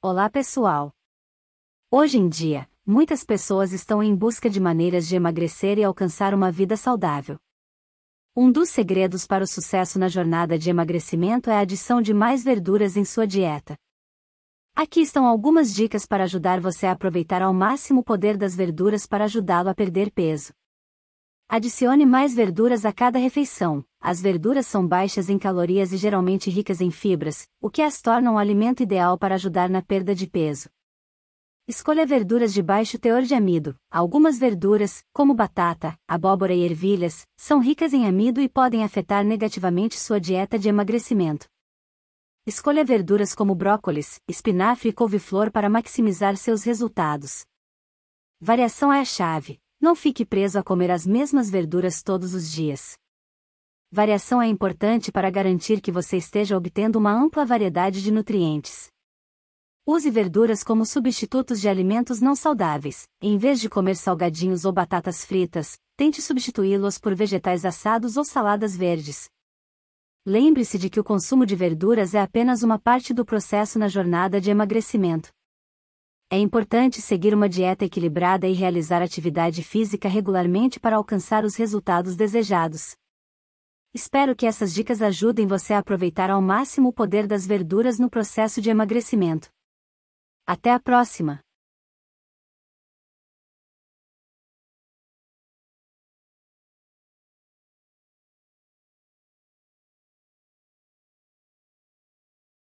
Olá pessoal! Hoje em dia, muitas pessoas estão em busca de maneiras de emagrecer e alcançar uma vida saudável. Um dos segredos para o sucesso na jornada de emagrecimento é a adição de mais verduras em sua dieta. Aqui estão algumas dicas para ajudar você a aproveitar ao máximo o poder das verduras para ajudá-lo a perder peso. Adicione mais verduras a cada refeição. As verduras são baixas em calorias e geralmente ricas em fibras, o que as torna um alimento ideal para ajudar na perda de peso. Escolha verduras de baixo teor de amido. Algumas verduras, como batata, abóbora e ervilhas, são ricas em amido e podem afetar negativamente sua dieta de emagrecimento. Escolha verduras como brócolis, espinafre e couve-flor para maximizar seus resultados. Variação é a chave. Não fique preso a comer as mesmas verduras todos os dias. Variação é importante para garantir que você esteja obtendo uma ampla variedade de nutrientes. Use verduras como substitutos de alimentos não saudáveis. Em vez de comer salgadinhos ou batatas fritas, tente substituí-los por vegetais assados ou saladas verdes. Lembre-se de que o consumo de verduras é apenas uma parte do processo na jornada de emagrecimento. É importante seguir uma dieta equilibrada e realizar atividade física regularmente para alcançar os resultados desejados. Espero que essas dicas ajudem você a aproveitar ao máximo o poder das verduras no processo de emagrecimento. Até a próxima!